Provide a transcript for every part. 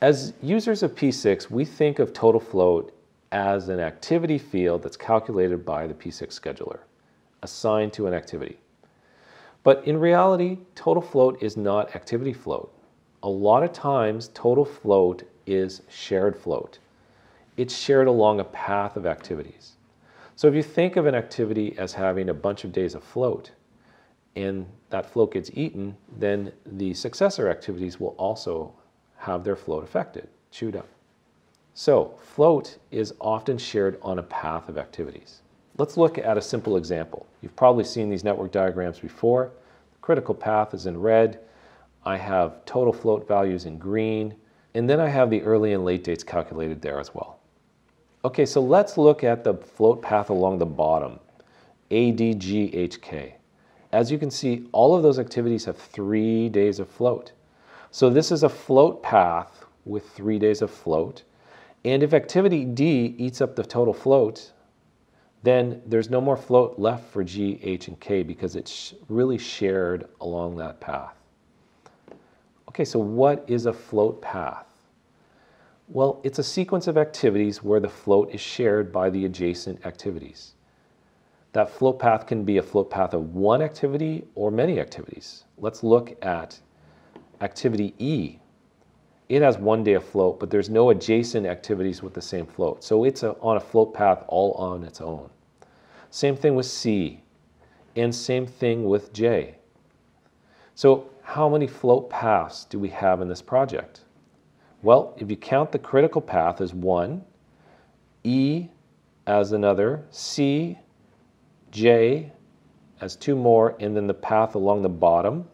As users of P6, we think of total float as an activity field that's calculated by the P6 scheduler, assigned to an activity. But in reality, total float is not activity float. A lot of times, total float is shared float. It's shared along a path of activities. So if you think of an activity as having a bunch of days of float, and that float gets eaten, then the successor activities will also have their float affected, chewed up. So float is often shared on a path of activities. Let's look at a simple example. You've probably seen these network diagrams before. The critical path is in red. I have total float values in green. And then I have the early and late dates calculated there as well. Okay, so let's look at the float path along the bottom, ADGHK. As you can see, all of those activities have three days of float. So this is a float path with three days of float. And if activity D eats up the total float, then there's no more float left for G, H, and K because it's really shared along that path. Okay, so what is a float path? Well, it's a sequence of activities where the float is shared by the adjacent activities. That float path can be a float path of one activity or many activities. Let's look at activity E. It has one day of float, but there's no adjacent activities with the same float. So it's a, on a float path all on its own. Same thing with C, and same thing with J. So how many float paths do we have in this project? Well, if you count the critical path as one, E as another, C, J as two more, and then the path along the bottom,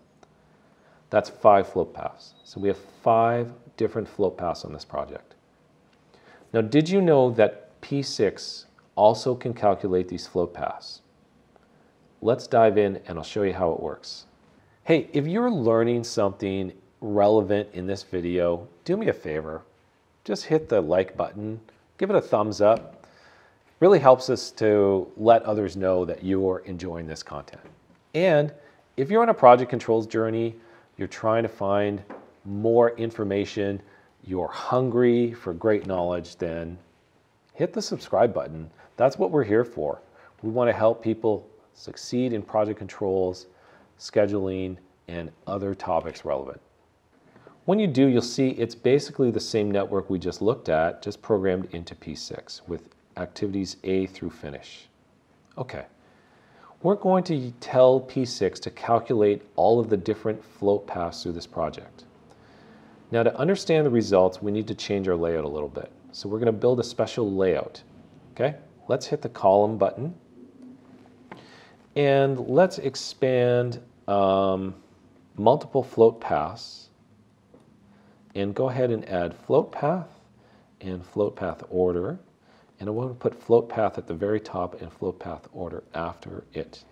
that's five float paths. So we have five different float paths on this project. Now, did you know that P6 also can calculate these float paths? Let's dive in and I'll show you how it works. Hey, if you're learning something relevant in this video, do me a favor. Just hit the like button, give it a thumbs up. Really helps us to let others know that you're enjoying this content. And if you're on a project controls journey, you're trying to find more information, you're hungry for great knowledge, then hit the subscribe button. That's what we're here for. We want to help people succeed in project controls, scheduling, and other topics relevant. When you do, you'll see it's basically the same network we just looked at, just programmed into P6 with activities A through finish. Okay, we're going to tell P6 to calculate all of the different float paths through this project. Now to understand the results, we need to change our layout a little bit. So we're going to build a special layout. Okay, let's hit the column button. And let's expand um, multiple float paths and go ahead and add float path and float path order. And I want to put float path at the very top and float path order after it.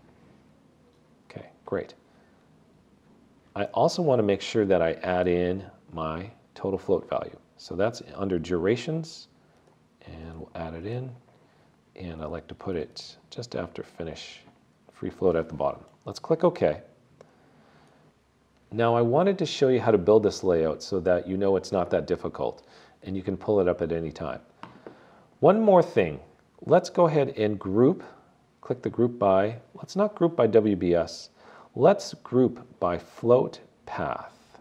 Okay, great. I also want to make sure that I add in my total float value. So that's under durations, and we'll add it in. And I like to put it just after finish free float at the bottom. Let's click OK. Now I wanted to show you how to build this layout so that you know it's not that difficult and you can pull it up at any time. One more thing, let's go ahead and group, click the group by, let's not group by WBS, let's group by float path.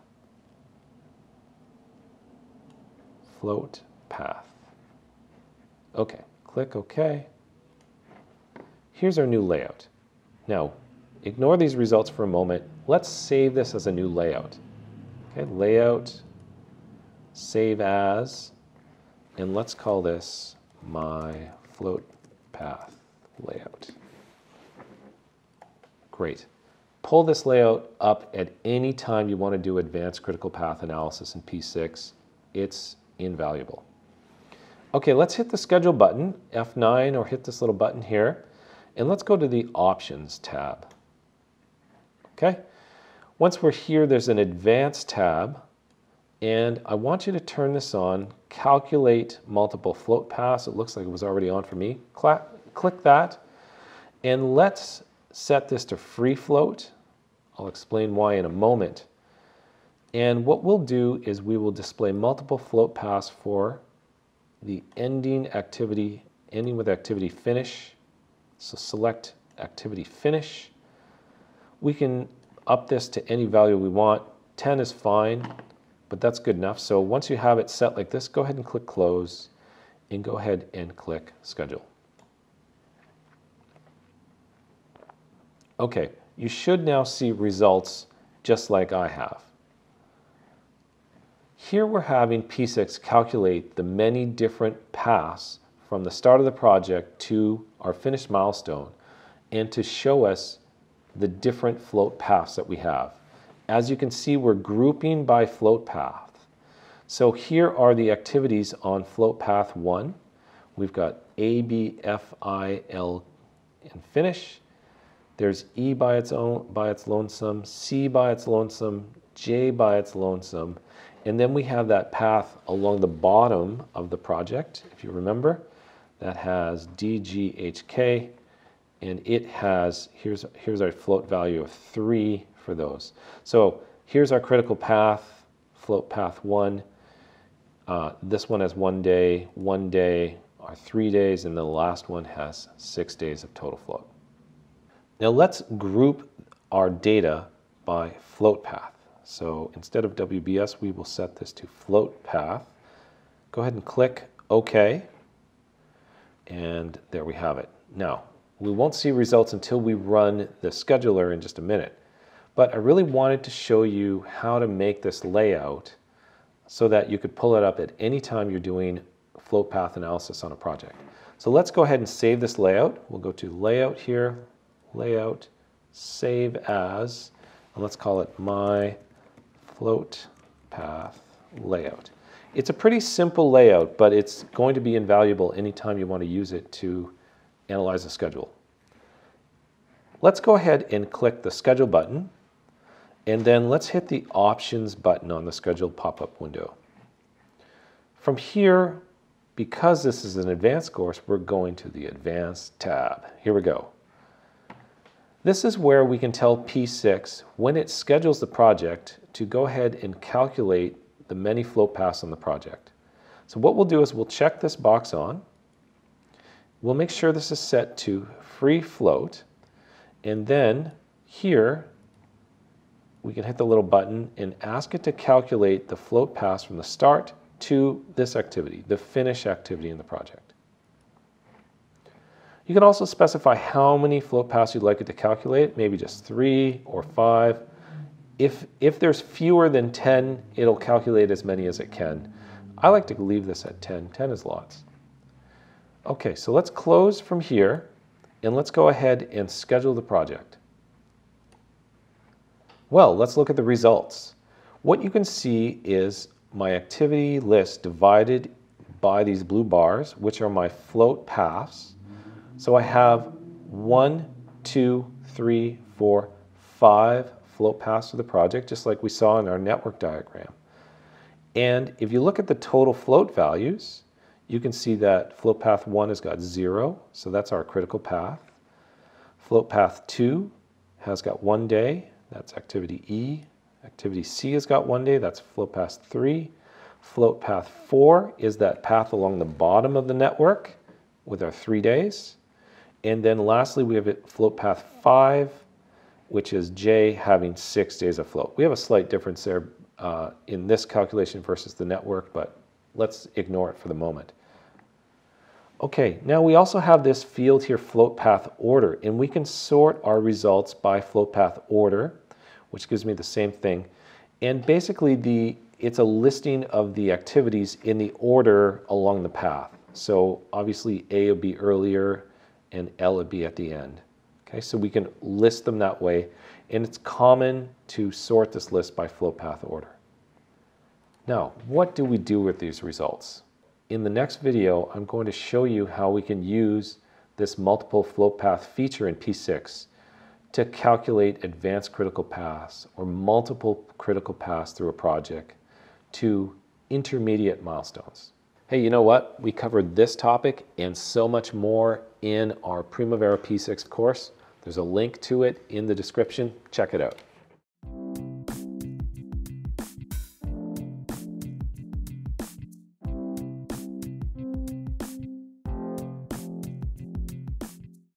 Float path. Okay, click OK. Here's our new layout. Now, ignore these results for a moment Let's save this as a new layout. Okay, layout, save as, and let's call this my float path layout. Great. Pull this layout up at any time you want to do advanced critical path analysis in P6. It's invaluable. Okay, let's hit the schedule button, F9, or hit this little button here, and let's go to the options tab. Okay, once we're here, there's an advanced tab, and I want you to turn this on, calculate multiple float paths. It looks like it was already on for me. click that, and let's set this to free float. I'll explain why in a moment. And what we'll do is we will display multiple float paths for the ending activity, ending with activity finish. So select activity finish. We can up this to any value we want. 10 is fine, but that's good enough. So once you have it set like this, go ahead and click close and go ahead and click schedule. Okay, you should now see results just like I have. Here we're having P6 calculate the many different paths from the start of the project to our finished milestone and to show us the different float paths that we have. As you can see, we're grouping by float path. So here are the activities on float path 1. We've got A, B, F, I, L, and finish. There's E by its own by its lonesome, C by its lonesome, J by its lonesome, and then we have that path along the bottom of the project, if you remember, that has DGHK, and it has, here's, here's our float value of three for those. So here's our critical path, float path one. Uh, this one has one day, one day, or three days, and the last one has six days of total float. Now let's group our data by float path. So instead of WBS, we will set this to float path. Go ahead and click OK. And there we have it. Now, we won't see results until we run the scheduler in just a minute. But I really wanted to show you how to make this layout so that you could pull it up at any time you're doing float path analysis on a project. So let's go ahead and save this layout. We'll go to Layout here, Layout, Save As, and let's call it My float path layout. It's a pretty simple layout, but it's going to be invaluable anytime you want to use it to analyze a schedule. Let's go ahead and click the schedule button, and then let's hit the options button on the scheduled pop-up window. From here, because this is an advanced course, we're going to the advanced tab. Here we go. This is where we can tell P6 when it schedules the project to go ahead and calculate the many float paths on the project. So what we'll do is we'll check this box on. We'll make sure this is set to free float. And then here, we can hit the little button and ask it to calculate the float paths from the start to this activity, the finish activity in the project. You can also specify how many float paths you'd like it to calculate, maybe just three or five. If, if there's fewer than 10, it'll calculate as many as it can. I like to leave this at 10. 10 is lots. Okay, so let's close from here and let's go ahead and schedule the project. Well, let's look at the results. What you can see is my activity list divided by these blue bars, which are my float paths. So I have one, two, three, four, five float paths to the project, just like we saw in our network diagram. And if you look at the total float values, you can see that float path 1 has got 0, so that's our critical path. Float path 2 has got one day, that's activity E. Activity C has got one day, that's float path 3. Float path 4 is that path along the bottom of the network with our three days. And then lastly, we have it float path 5, which is J having six days of float. We have a slight difference there uh, in this calculation versus the network, but let's ignore it for the moment. Okay, now we also have this field here, float path order, and we can sort our results by float path order, which gives me the same thing. And basically, the it's a listing of the activities in the order along the path. So obviously A would be earlier and L would be at the end. Okay, so we can list them that way, and it's common to sort this list by float path order. Now, what do we do with these results? In the next video, I'm going to show you how we can use this multiple float path feature in P6 to calculate advanced critical paths or multiple critical paths through a project to intermediate milestones. Hey, you know what? We covered this topic and so much more in our Primavera P6 course. There's a link to it in the description. Check it out.